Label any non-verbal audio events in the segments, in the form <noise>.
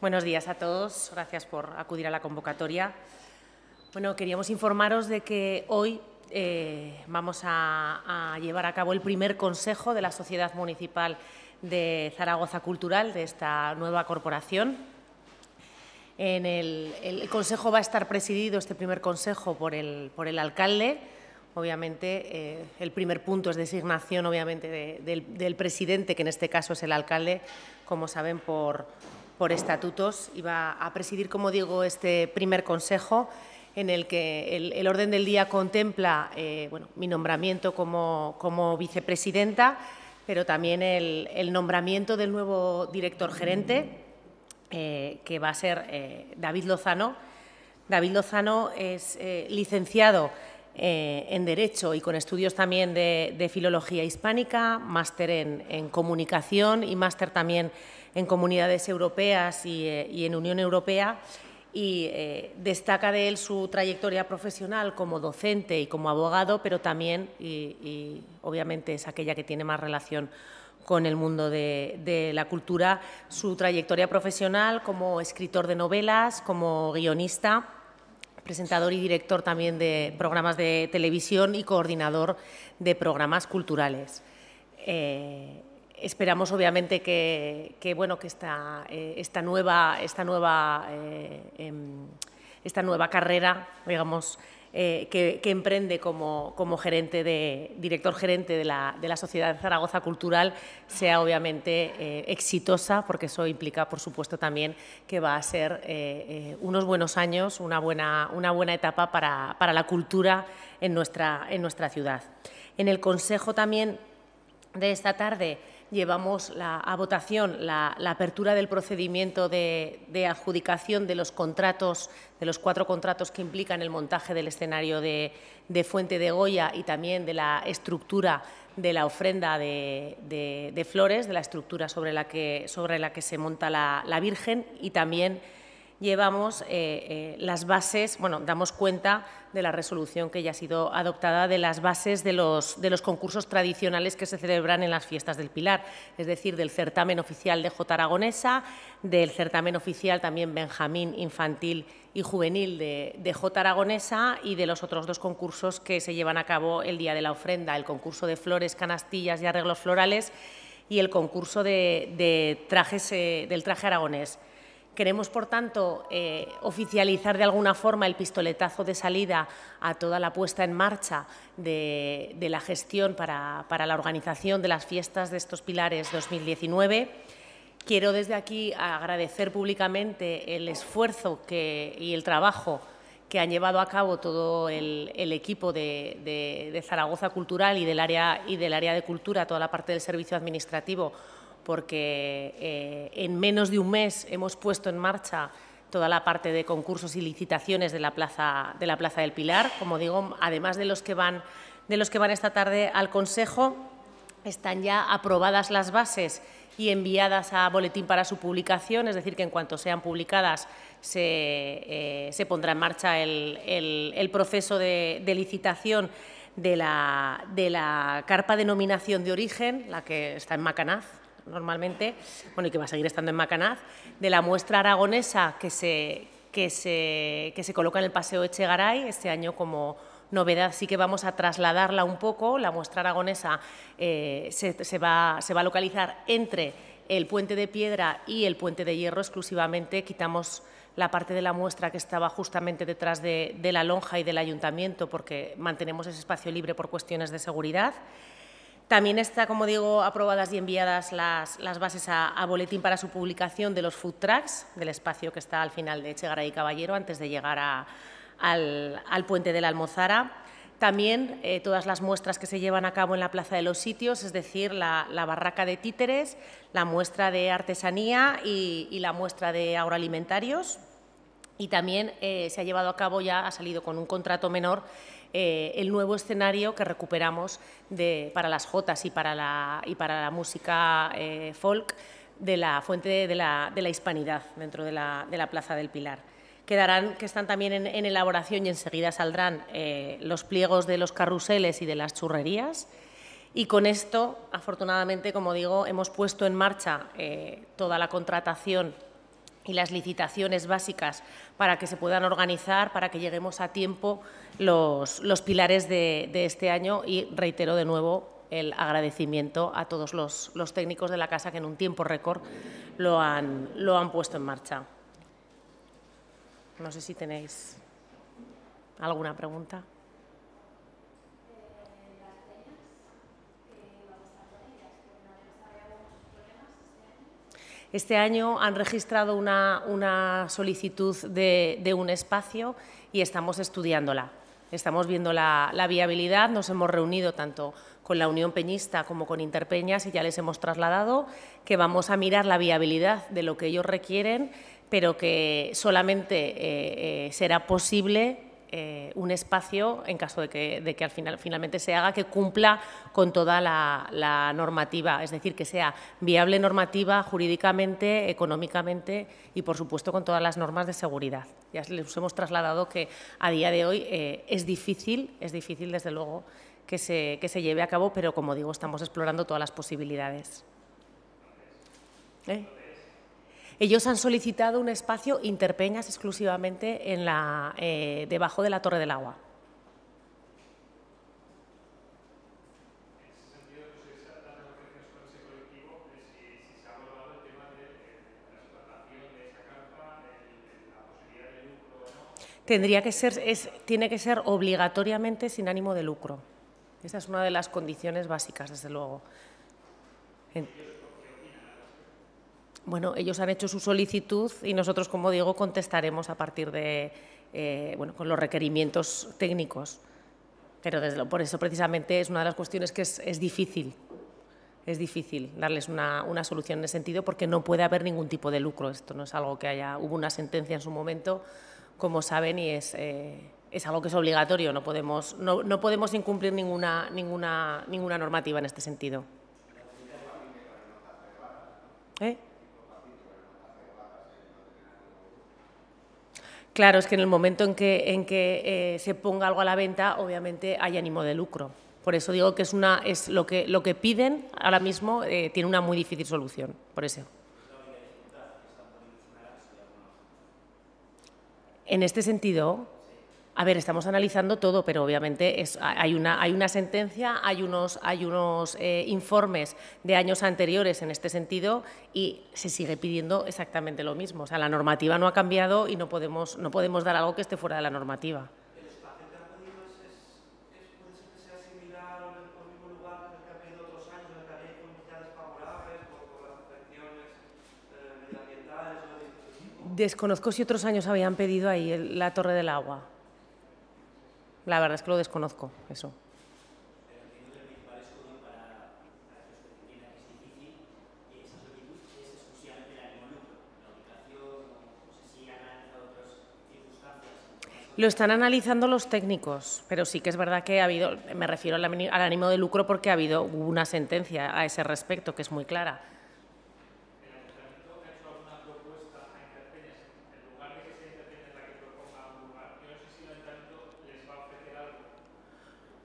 Buenos días a todos. Gracias por acudir a la convocatoria. Bueno, queríamos informaros de que hoy eh, vamos a, llevar a cabo el primer consejo de la Sociedad Municipal de Zaragoza Cultural, de esta nueva corporación. En el, consejo va a estar presidido, este primer consejo, por el, por el alcalde. Obviamente, eh, el primer punto es designación, obviamente, del, presidente, que en este caso es el alcalde, como saben, por, por estatutos. Va a presidir, como digo, este primer consejo en el que el, orden del día contempla eh, bueno, mi nombramiento como, como, vicepresidenta, pero también el, nombramiento del nuevo director gerente, eh, que va a ser eh, David Lozano. David Lozano es licenciado en Derecho y con estudios también de, Filología Hispánica, máster en, Comunicación y máster también Comunidades Europeas y, y en Unión Europea y eh, destaca de él su trayectoria profesional como docente y como abogado, pero también, y, obviamente es aquella que tiene más relación con el mundo de, la cultura, su trayectoria profesional como escritor de novelas, como guionista, presentador y director también de programas de televisión y coordinador de programas culturales. Eh, Esperamos, obviamente, que, bueno, que esta, eh, esta nueva, esta nueva, eh, em, nueva carrera, digamos, eh, que, emprende como, como, gerente de, director gerente de la, de la Sociedad de Zaragoza Cultural sea obviamente exitosa, porque eso implica, por supuesto, también que va a ser unos buenos años, una buena, una buena etapa para, para la cultura en nuestra, en nuestra ciudad. En el Consejo también de esta tarde llevamos a votación la, apertura del procedimiento de, adjudicación de los contratos, de los cuatro contratos que implican el montaje del escenario de, Fuente de Goya y también de la estructura de la ofrenda de, flores, de la estructura sobre la que, sobre la que se monta la, la Virgen y también llevamos eh, eh, las bases, bueno, damos cuenta de la resolución que ya ha sido adoptada de las bases de los, concursos tradicionales que se celebran en las fiestas del Pilar, es decir, del certamen oficial de J. Aragonesa, del certamen oficial también Benjamín Infantil y Juvenil de, de J. Aragonesa y de los otros dos concursos que se llevan a cabo el día de la ofrenda, el concurso de flores, canastillas y arreglos florales y el concurso de, trajes, eh, del traje aragonés. Queremos, por tanto, eh, oficializar de alguna forma el pistoletazo de salida a toda la puesta en marcha de, la gestión para, la organización de las fiestas de estos pilares 2019. Quiero desde aquí agradecer públicamente el esfuerzo y el trabajo que han llevado a cabo todo el, equipo de, Zaragoza Cultural y del, área, y del área de cultura, toda la parte del servicio administrativo, porque eh, en menos de un mes hemos puesto en marcha toda la parte de concursos y licitaciones de la Plaza, de la plaza del Pilar. Como digo, además de los, que van, de los que van esta tarde al Consejo, están ya aprobadas las bases y enviadas a boletín para su publicación, es decir, que en cuanto sean publicadas se, eh, pondrá en marcha el, proceso de, licitación de la, de la carpa de nominación de origen, la que está en Macanaz, normalmente, bueno, y que va a seguir estando en Macanaz, de la muestra aragonesa que se, que se, que se coloca en el Paseo Echegaray, este año como novedad sí que vamos a trasladarla un poco, la muestra aragonesa eh, se, va, se va a localizar entre el puente de piedra y el puente de hierro exclusivamente, quitamos la parte de la muestra que estaba justamente detrás de, de la lonja y del ayuntamiento porque mantenemos ese espacio libre por cuestiones de seguridad. También está, como digo, aprobadas y enviadas las, bases a, boletín para su publicación de los food trucks, del espacio que está al final de Echegaray y Caballero, antes de llegar al, puente de la Almozara. También eh, todas las muestras que se llevan a cabo en la Plaza de los Sitios, es decir, la, barraca de títeres, la muestra de artesanía y, la muestra de agroalimentarios. Y también eh, se ha llevado a cabo, ya ha salido con un contrato menor, eh, el nuevo escenario que recuperamos para las jotas y para la, y para la música eh, folk de la fuente de la, hispanidad dentro de la, Plaza del Pilar. Quedarán, que están también en, elaboración y enseguida saldrán eh, los pliegos de los carruseles y de las churrerías. Y con esto, afortunadamente, como digo, hemos puesto en marcha toda la contratación y las licitaciones básicas para que se puedan organizar, para que lleguemos a tiempo los, pilares de, este año y reitero de nuevo el agradecimiento a todos los, técnicos de la casa que en un tiempo récord lo han, lo han puesto en marcha. No sé si tenéis alguna pregunta. Este año han registrado una, solicitud de, un espacio y estamos estudiándola. Estamos viendo la, viabilidad, nos hemos reunido tanto con la Unión Peñista como con Interpeñas y ya les hemos trasladado que vamos a mirar la viabilidad de lo que ellos requieren, pero que solamente eh, eh, será posible eh, un espacio, en caso de que, al final finalmente se haga, que cumpla con toda la, normativa, es decir, que sea viable normativa, jurídicamente, económicamente y, por supuesto, con todas las normas de seguridad. Ya les hemos trasladado que a día de hoy eh, es difícil, es difícil, desde luego, que se, que se lleve a cabo, pero, como digo, estamos explorando todas las posibilidades. ¿Eh? Ellos han solicitado un espacio interpeñas exclusivamente en la, eh, debajo de la Torre del Agua. Tendría que ser, es, tiene que ser obligatoriamente sin ánimo de lucro. Esa es una de las condiciones básicas, desde luego. Bueno, ellos han hecho su solicitud y nosotros, como digo, contestaremos a partir de, eh, bueno, con los requerimientos técnicos. Pero por eso precisamente es una de las cuestiones que es, difícil, es difícil darles una, solución en ese sentido porque no puede haber ningún tipo de lucro. Esto no es algo que haya, hubo una sentencia en su momento, como saben, y es, eh, es algo que es obligatorio. No podemos, no, no podemos incumplir ninguna, ninguna, ninguna normativa en este sentido. ¿Eh? Claro, es que en el momento en que, eh, se ponga algo a la venta, obviamente hay ánimo de lucro. Por eso digo que es, una, es lo, que, lo que piden ahora mismo eh, tiene una muy difícil solución. Por eso. En este sentido, a ver, estamos analizando todo, pero obviamente hay, una, hay, una, sentencia, hay unos, hay unos eh, informes de años anteriores en este sentido y se sigue pidiendo exactamente lo mismo. O sea, la normativa no ha cambiado y no podemos, no podemos dar algo que esté fuera de la normativa. Desconozco si otros años habían pedido ahí la Torre del Agua. La verdad es que lo desconozco, eso. Lo están analizando los técnicos, pero sí que es verdad que ha habido, me refiero al, ánimo de lucro porque ha habido una sentencia a ese respecto que es muy clara.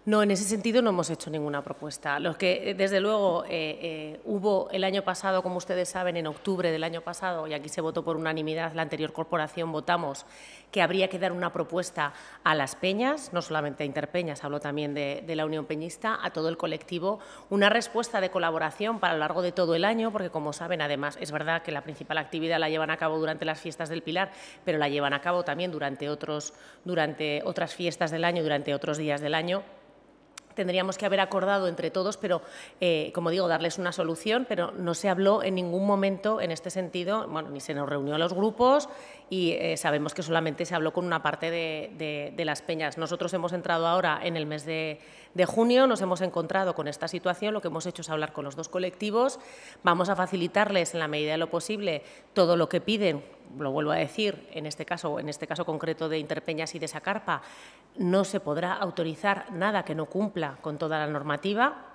No, en ese sentido no hemos hecho ninguna propuesta. Lo que, eh, desde luego, eh, eh, hubo el año pasado, como ustedes saben, en octubre del año pasado, y aquí se votó por unanimidad, la anterior corporación votamos que habría que dar una propuesta a las peñas, no solamente a Interpeñas, hablo también de, de la Unión Peñista, a todo el colectivo, una respuesta de colaboración para lo largo de todo el año, porque como saben, además, es verdad que la principal actividad la llevan a cabo durante las fiestas del Pilar, pero la llevan a cabo también durante, otros, durante otras fiestas del año, durante otros días del año tendríamos que haber acordado entre todos, pero, eh, como digo, darles una solución, pero no se habló en ningún momento en este sentido, bueno, ni se nos reunió a los grupos y eh, sabemos que solamente se habló con una parte de, las peñas. Nosotros hemos entrado ahora en el mes de, de junio, nos hemos encontrado con esta situación, lo que hemos hecho es hablar con los dos colectivos, vamos a facilitarles en la medida de lo posible todo lo que piden lo vuelvo a decir, en este caso, en este caso concreto de Interpeñas y de Sacarpa, no se podrá autorizar nada que no cumpla con toda la normativa.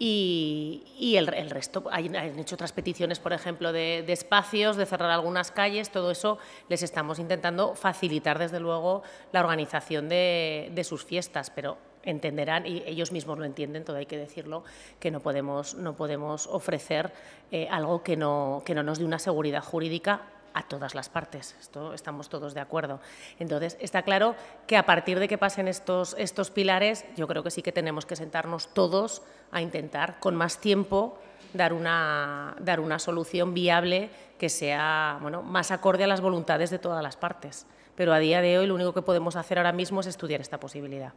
Y, el, resto, han hecho otras peticiones, por ejemplo, de, espacios, de cerrar algunas calles, todo eso les estamos intentando facilitar, desde luego, la organización de, sus fiestas, pero entenderán, y ellos mismos lo entienden, todo hay que decirlo, que no podemos, no podemos ofrecer eh, algo que no, que no nos dé una seguridad jurídica a todas las partes. Esto estamos todos de acuerdo. Entonces, está claro que a partir de que pasen estos, estos pilares, yo creo que sí que tenemos que sentarnos todos a intentar, con más tiempo, dar una, dar una solución viable que sea bueno, más acorde a las voluntades de todas las partes. Pero a día de hoy lo único que podemos hacer ahora mismo es estudiar esta posibilidad.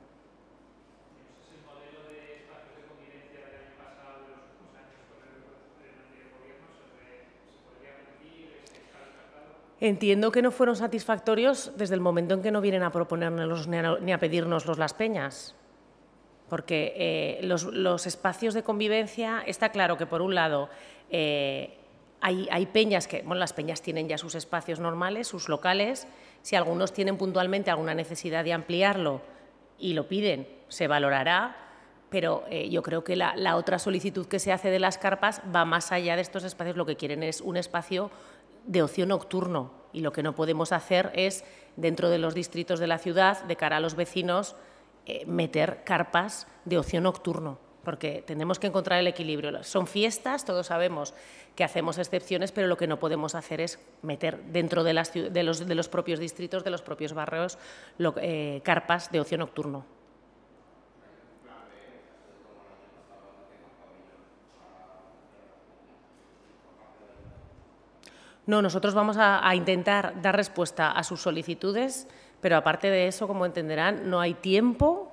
Entiendo que no fueron satisfactorios desde el momento en que no vienen a proponernos ni a, pedirnos las peñas. Porque eh, los, espacios de convivencia, está claro que por un lado eh, hay, peñas que, bueno, las peñas tienen ya sus espacios normales, sus locales. Si algunos tienen puntualmente alguna necesidad de ampliarlo y lo piden, se valorará. Pero eh, yo creo que la otra solicitud que se hace de las carpas va más allá de estos espacios. Lo que quieren es un espacio de ocio nocturno y lo que no podemos hacer es, dentro de los distritos de la ciudad, de cara a los vecinos, eh, meter carpas de ocio nocturno, porque tenemos que encontrar el equilibrio. Son fiestas, todos sabemos que hacemos excepciones, pero lo que no podemos hacer es meter dentro de, los, propios distritos, de los propios barrios, eh, carpas de ocio nocturno. No, nosotros vamos a, intentar dar respuesta a sus solicitudes, pero aparte de eso, como entenderán, no hay tiempo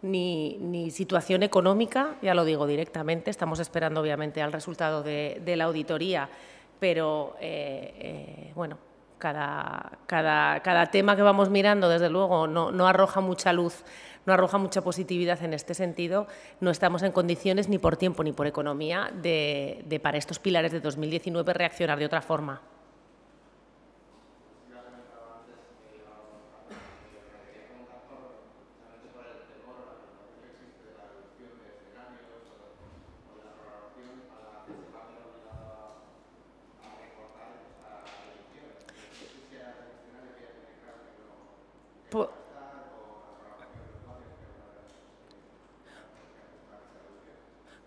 ni, situación económica, ya lo digo directamente, estamos esperando obviamente al resultado de, la auditoría, pero eh, eh, bueno, cada, tema que vamos mirando, desde luego, no arroja mucha luz no arroja mucha positividad en este sentido. No estamos en condiciones ni por tiempo ni por economía de, para estos pilares de 2019 reaccionar de otra forma.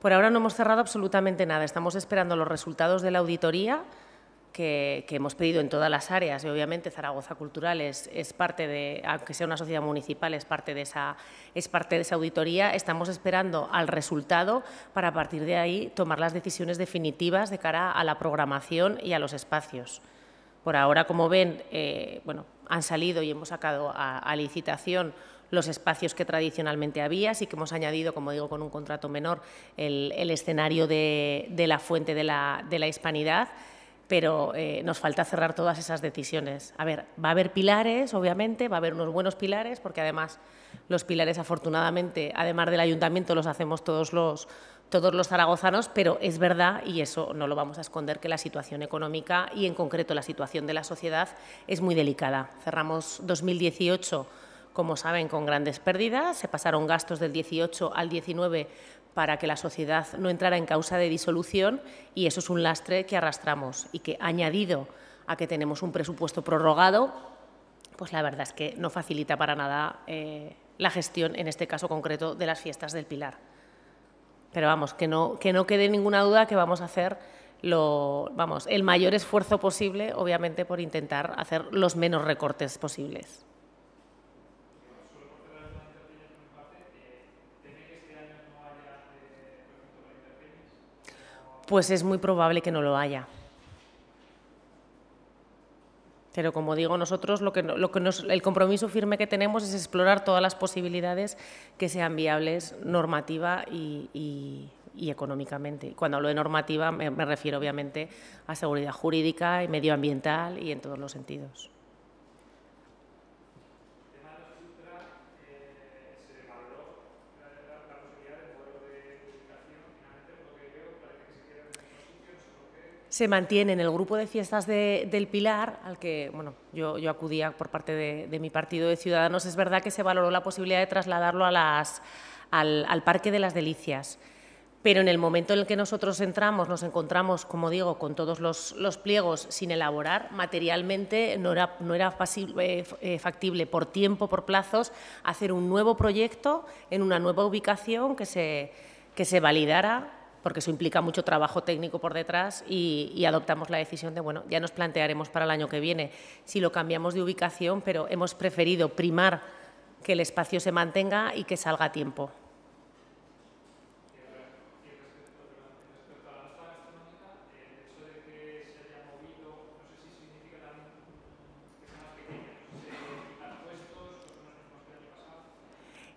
Por ahora no hemos cerrado absolutamente nada. Estamos esperando los resultados de la auditoría que, hemos pedido en todas las áreas y obviamente Zaragoza Cultural es, parte de, aunque sea una sociedad municipal, es parte, de esa, es parte de esa auditoría. Estamos esperando al resultado para a partir de ahí tomar las decisiones definitivas de cara a la programación y a los espacios. Por ahora, como ven, eh, bueno, han salido y hemos sacado a licitación los espacios que tradicionalmente había, así que hemos añadido, como digo, con un contrato menor, el, escenario de, la fuente de la, hispanidad, pero eh, nos falta cerrar todas esas decisiones. A ver, va a haber pilares, obviamente, va a haber unos buenos pilares, porque además los pilares, afortunadamente, además del ayuntamiento, los hacemos todos los, todos los zaragozanos, pero es verdad, y eso no lo vamos a esconder, que la situación económica y en concreto la situación de la sociedad es muy delicada. Cerramos 2018 como saben, con grandes pérdidas. Se pasaron gastos del 18 al 19 para que la sociedad no entrara en causa de disolución y eso es un lastre que arrastramos y que, añadido a que tenemos un presupuesto prorrogado, pues la verdad es que no facilita para nada eh, la gestión, en este caso concreto, de las fiestas del Pilar. Pero vamos, que no, que no quede ninguna duda que vamos a hacer lo, vamos, el mayor esfuerzo posible, obviamente, por intentar hacer los menos recortes posibles. Pues es muy probable que no lo haya. Pero como digo, nosotros lo que, lo que el compromiso firme que tenemos es explorar todas las posibilidades que sean viables normativa y, económicamente. Cuando hablo de normativa me refiero obviamente a seguridad jurídica y medioambiental y en todos los sentidos. Se mantiene en el grupo de fiestas del Pilar, al que bueno, yo, acudía por parte de, mi partido de Ciudadanos, es verdad que se valoró la posibilidad de trasladarlo al, Parque de las Delicias. Pero en el momento en el que nosotros entramos, nos encontramos, como digo, con todos los, pliegos sin elaborar, materialmente no era, no eh, eh, factible por tiempo, por plazos, hacer un nuevo proyecto en una nueva ubicación que se, que se validara porque eso implica mucho trabajo técnico por detrás y, adoptamos la decisión de, bueno, ya nos plantearemos para el año que viene si lo cambiamos de ubicación, pero hemos preferido primar que el espacio se mantenga y que salga a tiempo.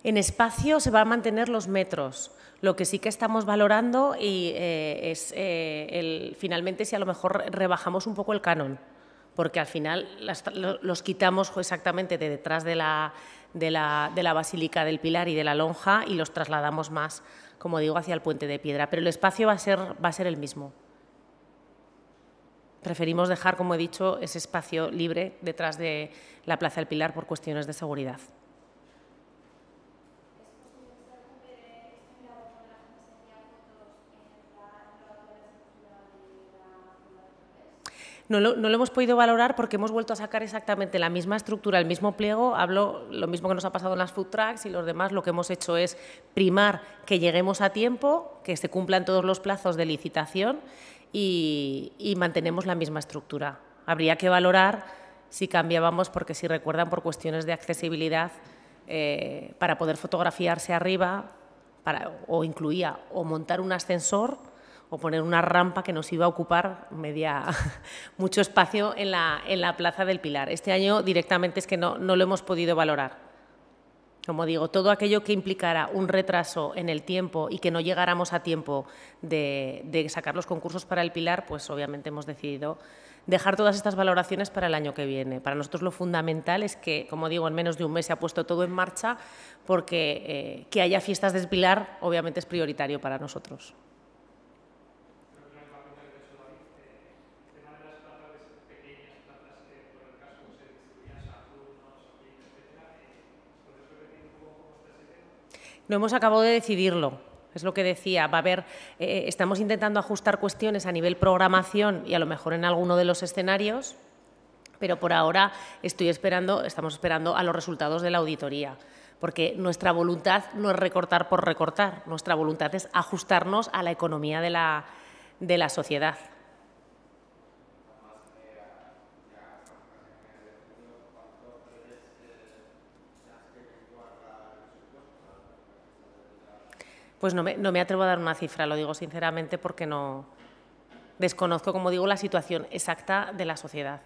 En espacio se van a mantener los metros. Lo que sí que estamos valorando y, eh, es eh, el, finalmente si a lo mejor rebajamos un poco el canon, porque al final los quitamos exactamente de detrás de la, de, la, de la Basílica del Pilar y de la Lonja y los trasladamos más, como digo, hacia el Puente de Piedra. Pero el espacio va a ser, va a ser el mismo. Preferimos dejar, como he dicho, ese espacio libre detrás de la Plaza del Pilar por cuestiones de seguridad. No lo, hemos podido valorar porque hemos vuelto a sacar exactamente la misma estructura, el mismo pliego. Hablo lo mismo que nos ha pasado en las food trucks y los demás. Lo que hemos hecho es primar que lleguemos a tiempo, que se cumplan todos los plazos de licitación y, mantenemos la misma estructura. Habría que valorar si cambiábamos, porque si recuerdan, por cuestiones de accesibilidad, eh, para poder fotografiarse arriba, o incluía o montar un ascensor o poner una rampa que nos iba a ocupar media, <laughs> mucho espacio en la, en la Plaza del Pilar. Este año directamente es que no, no lo hemos podido valorar. Como digo, todo aquello que implicara un retraso en el tiempo y que no llegáramos a tiempo de, de, sacar los concursos para el Pilar, pues obviamente hemos decidido dejar todas estas valoraciones para el año que viene. Para nosotros lo fundamental es que, como digo, en menos de un mes se ha puesto todo en marcha porque eh, que haya fiestas de Pilar obviamente es prioritario para nosotros. No hemos acabado de decidirlo. Es lo que decía, va a haber, eh, estamos intentando ajustar cuestiones a nivel programación y a lo mejor en alguno de los escenarios, pero por ahora estoy esperando, estamos esperando a los resultados de la auditoría, porque nuestra voluntad no es recortar por recortar, nuestra voluntad es ajustarnos a la economía de la, de la sociedad. Pues no me, atrevo a dar una cifra, lo digo sinceramente porque no desconozco, como digo, la situación exacta de la sociedad.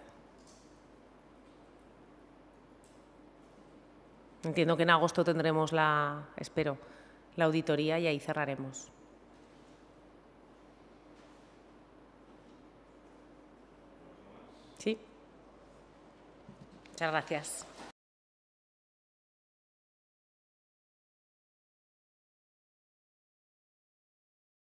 Entiendo que en agosto tendremos la, espero, la auditoría y ahí cerraremos. ¿Sí? Muchas gracias.